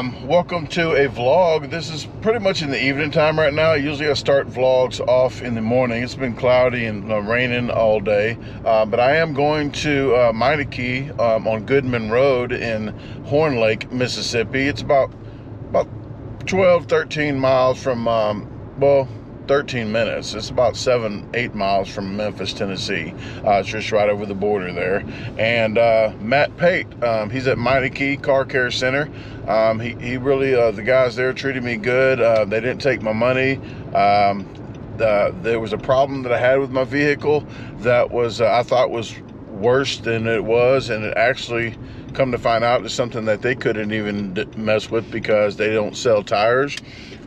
Um, welcome to a vlog. This is pretty much in the evening time right now. Usually I start vlogs off in the morning. It's been cloudy and uh, raining all day, uh, but I am going to uh, Meineke um, on Goodman Road in Horn Lake, Mississippi. It's about about 12, 13 miles from, um, well, 13 minutes. It's about seven, eight miles from Memphis, Tennessee. Uh, it's just right over the border there. And uh, Matt Pate, um, he's at Meineke Car Care Center. Um, he, he really, uh, the guys there treated me good. Uh, they didn't take my money. Um, there was a problem that I had with my vehicle that was, uh, I thought was worse than it was. And it actually, come to find out, is something that they couldn't even mess with because they don't sell tires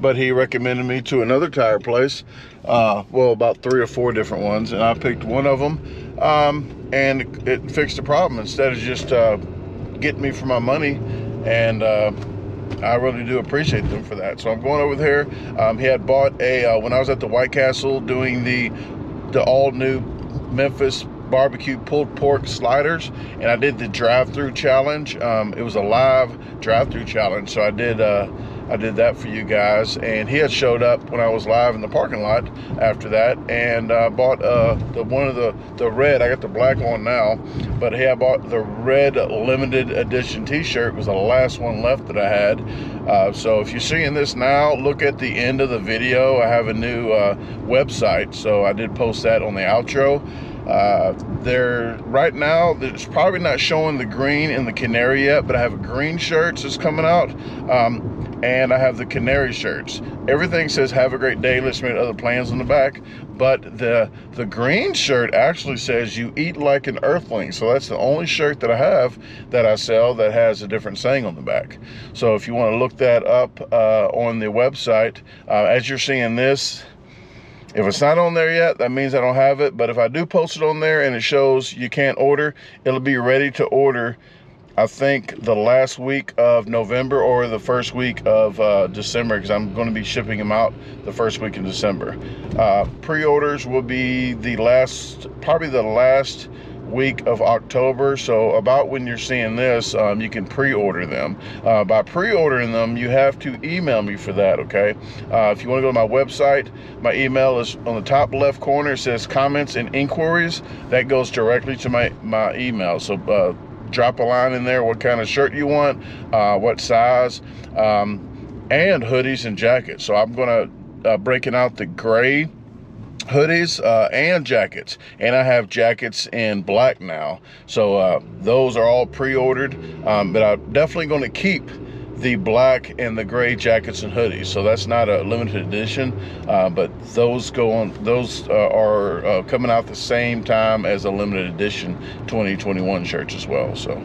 but he recommended me to another tire place uh, well about three or four different ones and I picked one of them um, and it fixed the problem. Instead of just uh, getting me for my money and uh, I really do appreciate them for that. So I'm going over there. Um, he had bought a uh, when I was at the White Castle doing the the all new Memphis barbecue pulled pork sliders and I did the drive-through challenge. Um, it was a live drive-through challenge so I did uh, I did that for you guys. And he had showed up when I was live in the parking lot after that and uh, bought uh, the one of the, the red, I got the black one now, but he had bought the red limited edition t-shirt. was the last one left that I had. Uh, so if you're seeing this now, look at the end of the video. I have a new uh, website. So I did post that on the outro. Uh, they're right now it's probably not showing the green in the canary yet but i have a green shirts that's coming out um, and I have the canary shirts. Everything says have a great day, let's make other plans on the back, but the the green shirt actually says you eat like an earthling. So that's the only shirt that I have that I sell that has a different saying on the back. So if you want to look that up uh, on the website, uh, as you're seeing this, if it's not on there yet, that means I don't have it. But if I do post it on there and it shows you can't order, it'll be ready to order I think the last week of November or the first week of uh, December because I'm going to be shipping them out the first week in December. Uh, Pre-orders will be the last, probably the last week of October. So about when you're seeing this, um, you can pre-order them. Uh, by pre-ordering them, you have to email me for that, okay? Uh, if you want to go to my website, my email is on the top left corner. It says comments and inquiries. That goes directly to my, my email. So uh, drop a line in there what kind of shirt you want, uh, what size, um, and hoodies and jackets. So I'm going to uh, breaking out the gray hoodies uh, and jackets and I have jackets in black now so uh, those are all pre-ordered um, but I'm definitely going to keep the black and the gray jackets and hoodies. So that's not a limited edition, uh, but those go on. Those uh, are uh, coming out the same time as a limited edition 2021 shirts as well. So.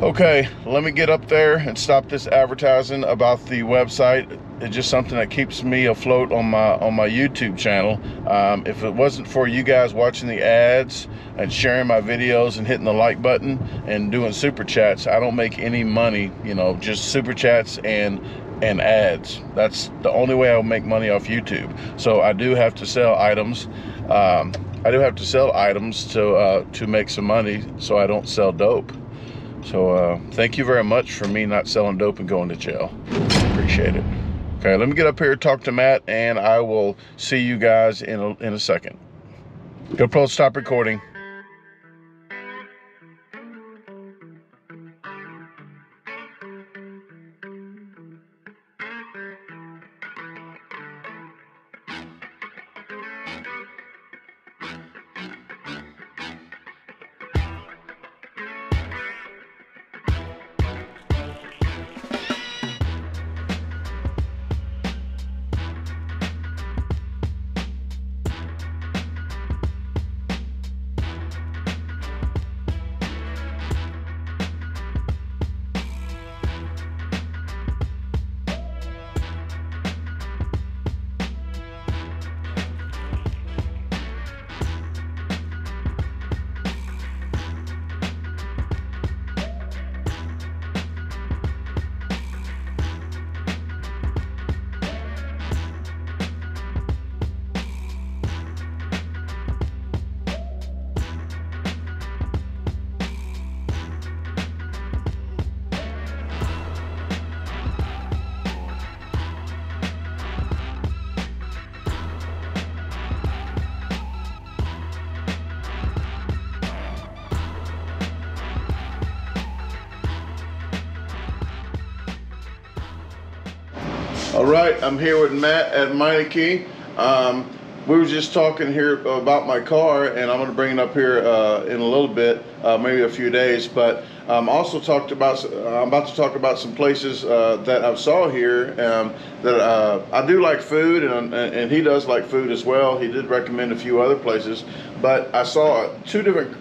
Okay, let me get up there and stop this advertising about the website. It's just something that keeps me afloat on my on my YouTube channel. Um, if it wasn't for you guys watching the ads and sharing my videos and hitting the like button and doing super chats, I don't make any money. You know, just super chats and and ads. That's the only way I'll make money off YouTube. So I do have to sell items. Um, I do have to sell items to uh, to make some money, so I don't sell dope. So uh, thank you very much for me not selling dope and going to jail. Appreciate it. Okay, let me get up here, talk to Matt, and I will see you guys in a, in a second. GoPro, stop recording. Right, I'm here with Matt at Meineke. Um, we were just talking here about my car, and I'm going to bring it up here uh, in a little bit, uh, maybe a few days. But um, also talked about. Uh, I'm about to talk about some places uh, that I saw here um, that uh, I do like food, and and he does like food as well. He did recommend a few other places, but I saw two different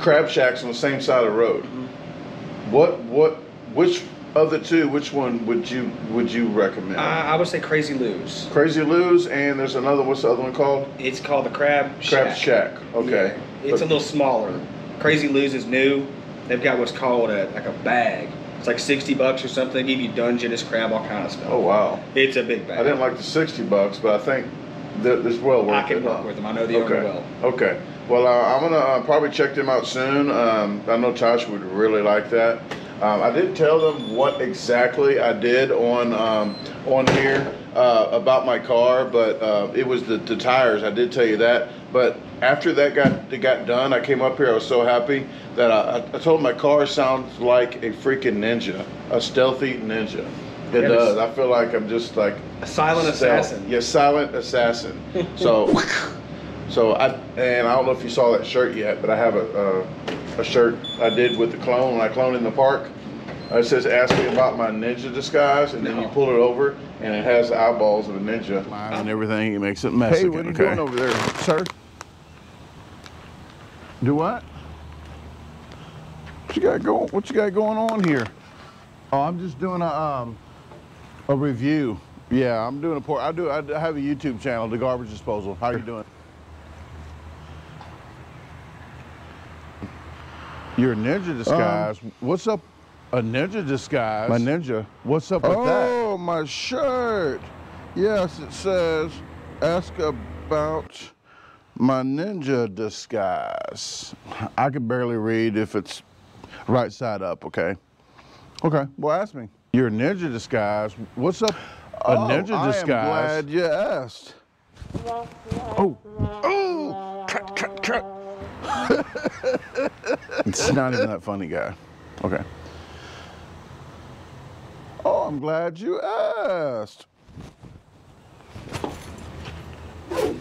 crab shacks on the same side of the road. Mm-hmm. What what which of the two, which one would you would you recommend? Uh, I would say Crazy Lou's. Crazy Lou's, and there's another. What's the other one called? It's called the Crab Crab Shack. Okay. Yeah. It's but, a little smaller. Crazy Lou's is new. They've got what's called a like a bag. It's like sixty bucks or something. They give you Dungeness crab, all kind of stuff. Oh wow! It's a big bag. I didn't like the sixty bucks, but I think that it's well worth it. I can it, work with them. I know the okay. owner well. Okay. Well, uh, I'm gonna uh, probably check them out soon. Um, I know Tosh would really like that. Um, I didn't tell them what exactly I did on um, on here uh, about my car, but uh, it was the, the tires. I did tell you that. But after that got it got done, I came up here. I was so happy that I, I told my car sounds like a freaking ninja, a stealthy ninja. It yeah, does. I feel like I'm just like a silent stealth. assassin. Yeah, silent assassin. So, so I and I don't know if you saw that shirt yet, but I have a. a a shirt I did with the clone when I cloned in the park. It says, ask me about my ninja disguise, and then you pull it over, and it has the eyeballs of a ninja. And everything, it makes it Mexican. Hey, what are you okay. doing over there, sir? Do what? What you got going, what you got going on here? Oh, I'm just doing a, um, a review. Yeah, I'm doing a port. I do. I have a YouTube channel, The Garbage Disposal. How are you doing? Your ninja disguise. Um, What's up? A ninja disguise. My ninja. What's up with oh, that? Oh, my shirt. Yes, it says, ask about my ninja disguise. I can barely read if it's right side up, okay? Okay, well, ask me. Your ninja disguise. What's up? A oh, ninja disguise. I am glad you asked. Oh, oh. it's not even that funny guy. Okay. Oh, I'm glad you asked. Okay.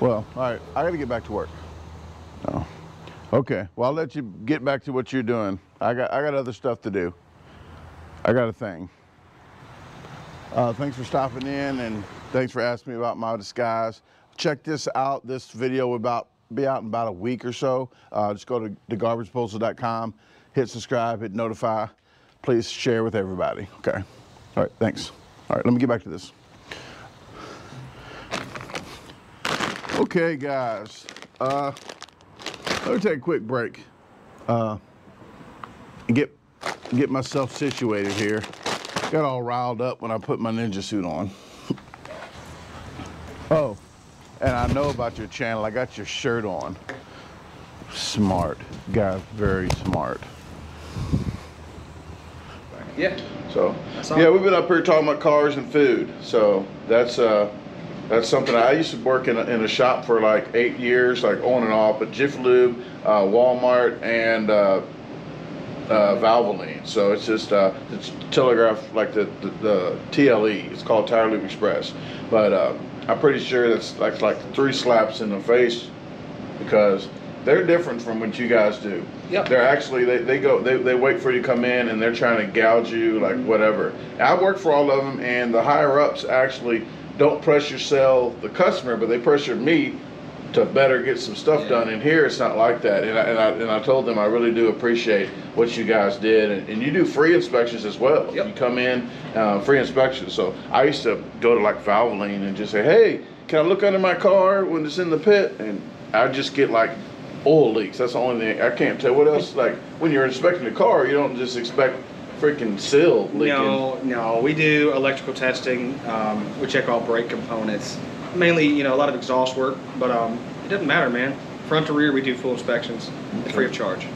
Well, all right, I got to get back to work. Oh. Okay. Well, I'll let you get back to what you're doing. I got I got other stuff to do. I got a thing. Uh, thanks for stopping in and thanks for asking me about my disguise. Check this out. This video will about be out in about a week or so. Uh, just go to thegarbagedisposal.com, hit subscribe, hit notify. Please share with everybody. Okay. All right. Thanks. All right. Let me get back to this. Okay, guys. Uh, let me take a quick break. Uh, get get myself situated here. Got all riled up when I put my ninja suit on. And I know about your channel. I got your shirt on. Smart. Guy, very smart. Yeah. So, yeah, we've been up here talking about cars and food. So that's uh, that's something I used to work in a, in a shop for like eight years, like on and off. But Jiffy Lube, uh, Walmart, and uh, uh, Valvoline. So it's just uh, it's telegraph like the, the, the, TLE. It's called Tire Lube Express. But uh, I'm pretty sure that's like like three slaps in the face because they're different from what you guys do. Yep. They're actually they, they go they, they wait for you to come in and they're trying to gouge you like mm-hmm. whatever. I work for all of them and the higher ups actually don't pressure sell the customer, but they pressure me to better get some stuff done. And here it's not like that. And I, and I, and I told them I really do appreciate what you guys did. And, and you do free inspections as well. Yep. You come in, uh, free inspections. So I used to go to like Valvoline and just say, hey, can I look under my car when it's in the pit? And I just get like oil leaks. That's the only thing I can't tell. What else? Like when you're inspecting a car, you don't just expect freaking seal leaking. No, no. We do electrical testing. Um, we check all brake components mainly, you know, a lot of exhaust work, but um, it doesn't matter, man. Front to rear, we do full inspections, okay. free of charge.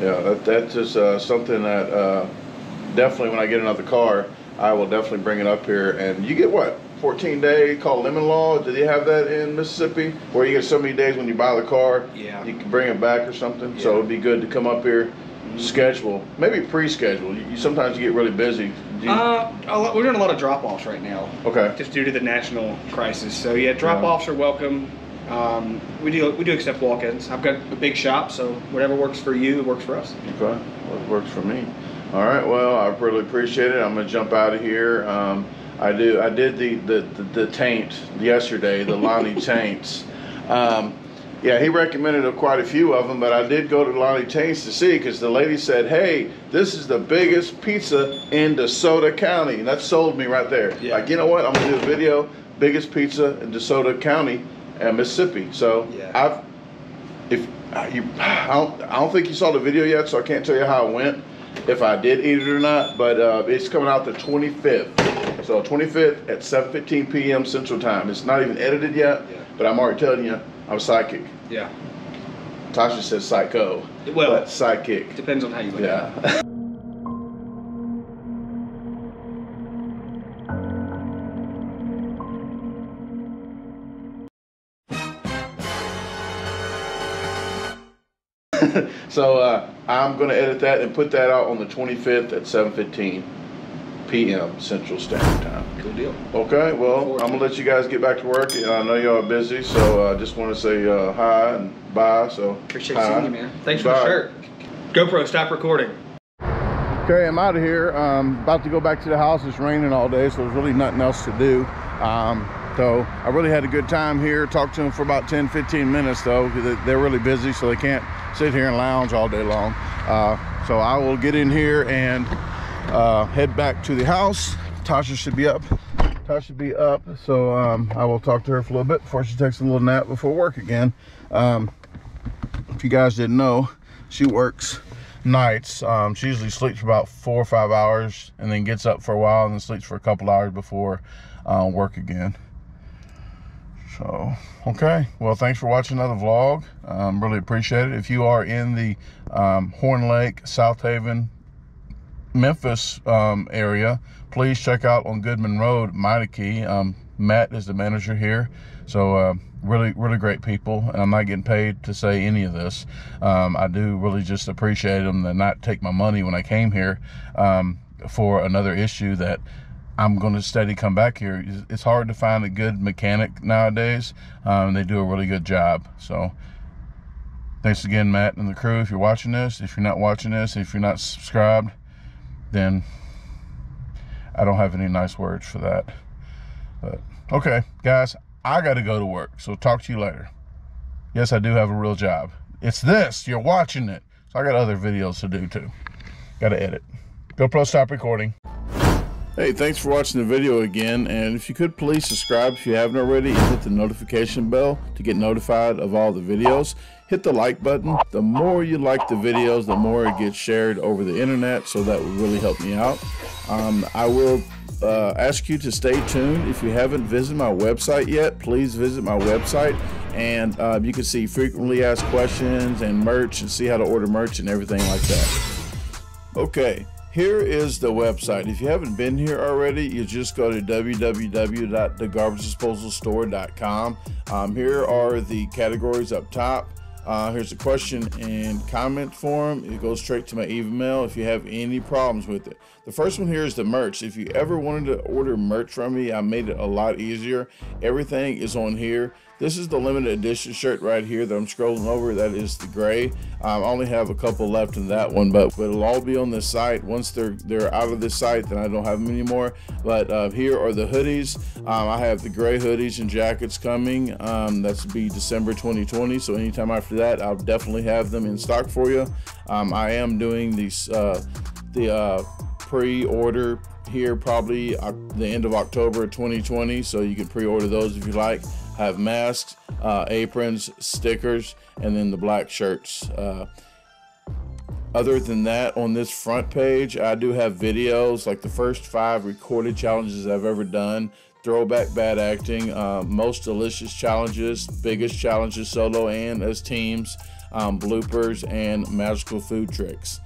Yeah, that, that's uh, something that uh, definitely when I get another car, I will definitely bring it up here. And you get what? 14 day called lemon law. Do they have that in Mississippi? Where you get so many days when you buy the car, yeah. you can bring it back or something. Yeah. So it'd be good to come up here schedule, maybe pre-schedule. You, you sometimes get really busy. Do you- Uh, a lot, we're doing a lot of drop-offs right now, okay. just due to the national crisis. So yeah, drop-offs are welcome. Um, we do we do accept walk-ins. I've got a big shop, so whatever works for you, it works for us. Okay, well, it works for me. All right, well, I really appreciate it. I'm gonna jump out of here. Um, I do. I did the the the, the taint yesterday, the Lonnie taints. Um, yeah, he recommended quite a few of them, but I did go to Lonnie Taints to see because the lady said, "Hey, this is the biggest pizza in DeSoto County," and that sold me right there. Yeah. Like, you know what? I'm gonna do a video, biggest pizza in DeSoto County, and Mississippi. So Yeah. I've if uh, you, I don't, I don't think you saw the video yet, so I can't tell you how it went, if I did eat it or not. But uh, it's coming out the 25th, so 25th at 7:15 p.m. Central Time. It's not even edited yet, Yeah. but I'm already telling you, I'm psychic. Yeah. Tasha says psycho, Well, but psychic. depends on how you look at it. Yeah. so uh, I'm going to edit that and put that out on the 25th at 7:15 p.m. Central Standard Time. Cool deal. Okay, well, I'm gonna let you guys get back to work. I know y'all are busy, so I just want to say uh, hi and bye. So Appreciate hi. seeing you, man. Thanks for the shirt. GoPro, stop recording. Okay, I'm out of here. Um, about to go back to the house. It's raining all day, so there's really nothing else to do. Um, so I really had a good time here. Talked to them for about 10, 15 minutes though, they're really busy, so they can't sit here and lounge all day long. Uh, so I will get in here and uh, head back to the house. Tasha should be up. Tasha should be up, so um, I will talk to her for a little bit before she takes a little nap before work again. Um, if you guys didn't know, she works nights. Um, she usually sleeps for about four or five hours and then gets up for a while and then sleeps for a couple hours before uh, work again. So, okay. Well, thanks for watching another vlog. Um, really appreciate it. If you are in the um, Horn Lake, South Haven, Memphis um, area, please check out on Goodman Road, Meineke. Um, Matt is the manager here. So, uh, really, really great people. And I'm not getting paid to say any of this. Um, I do really just appreciate them to not take my money when I came here um, for another issue that I'm going to steady come back here. It's- hard to find a good mechanic nowadays. Um, they do a really good job. So, thanks again, Matt and the crew. If you're watching this, if you're not watching this, if you're not subscribed, then I don't have any nice words for that. But okay, guys, I got to go to work. So talk to you later. Yes, I do have a real job. It's this. You're watching it. So I got other videos to do too. Got to edit. GoPro stop recording. Hey, thanks for watching the video again. And if you could please subscribe if you haven't already and hit the notification bell to get notified of all the videos. Hit the like button. The more you like the videos, the more it gets shared over the internet. So that would really help me out. Um, I will uh, ask you to stay tuned. If you haven't visited my website yet, please visit my website. And uh, you can see frequently asked questions and merch and see how to order merch and everything like that. Okay, here is the website. If you haven't been here already, you just go to www.thegarbagedisposalstore.com. Um, here are the categories up top. Uh, here's a question and comment form. It goes straight to my email if you have any problems with it. The first one here is the merch. If you ever wanted to order merch from me, I made it a lot easier. Everything is on here. This is the limited edition shirt right here that I'm scrolling over. That is the gray. Um, I only have a couple left in that one, but, but it'll all be on this site. Once they're they're out of this site, then I don't have them anymore. But uh, here are the hoodies. Um, I have the gray hoodies and jackets coming. Um, that's be December 2020. So anytime after that, I'll definitely have them in stock for you. Um, I am doing these uh, the uh, pre-order here probably uh, the end of October 2020. So you can pre-order those if you like have masks, uh, aprons, stickers, and then the black shirts. Uh, other than that, on this front page, I do have videos like the first five recorded challenges I've ever done. Throwback bad acting, uh, most delicious challenges, biggest challenges solo and as teams, um, bloopers, and magical food tricks.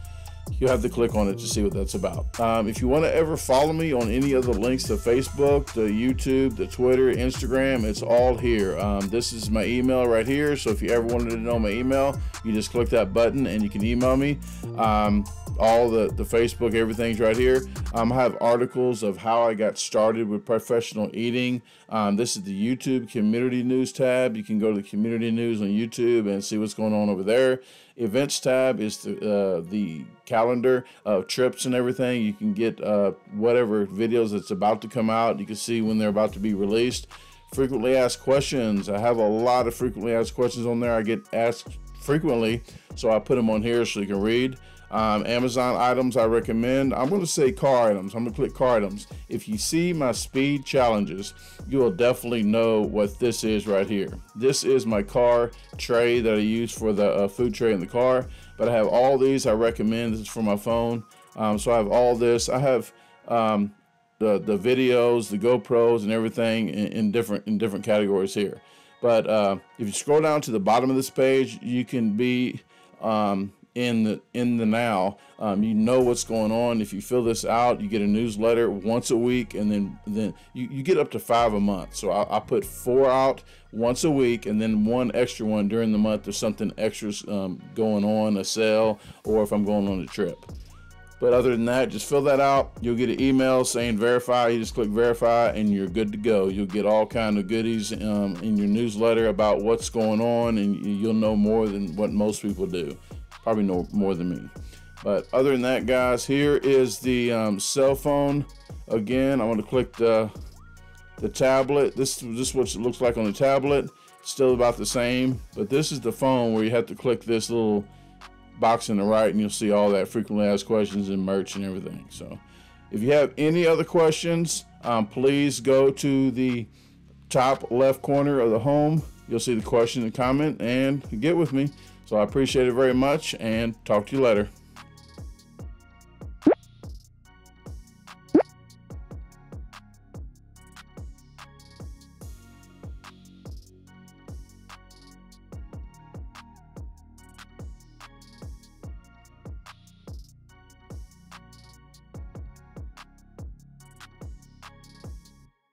You'll have to click on it to see what that's about. Um, if you want to ever follow me on any of the links to Facebook, the YouTube, the Twitter, Instagram, it's all here. Um, this is my email right here. So if you ever wanted to know my email, you just click that button and you can email me. Um, all the, the Facebook, everything's right here. Um, I have articles of how I got started with professional eating. Um, this is the YouTube community news tab. You can go to the community news on YouTube and see what's going on over there. Events tab is the, uh, the calendar of trips and everything. You can get uh, whatever videos that's about to come out. You can see when they're about to be released. Frequently asked questions. I have a lot of frequently asked questions on there. I get asked frequently, so I put them on here so you can read. Um, Amazon items I recommend. I'm going to say car items. I'm going to click car items. If you see my speed challenges, you will definitely know what this is right here. This is my car tray that I use for the uh, food tray in the car. But I have all these I recommend. This is for my phone. Um, so I have all this. I have um, the the videos, the GoPros, and everything in, in different in different categories here. But uh, if you scroll down to the bottom of this page, you can be um, in the in the now. Um, you know what's going on. If you fill this out, you get a newsletter once a week, and then then you, you get up to five a month. So I, I put four out once a week, and then one extra one during the month. There's something extra um, going on, a sale, or if I'm going on a trip. But other than that, just fill that out. You'll get an email saying verify. You just click verify, and you're good to go. You'll get all kind of goodies um, in your newsletter about what's going on, and you'll know more than what most people do probably know more than me. But other than that, guys, here is the um, cell phone. Again, I'm going to click the, the tablet. This, this is what it looks like on the tablet. Still about the same. But this is the phone where you have to click this little box in the right and you'll see all that frequently asked questions and merch and everything. So if you have any other questions, um, please go to the top left corner of the home. You'll see the question and comment and get with me. So I appreciate it very much and talk to you later.